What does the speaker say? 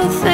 south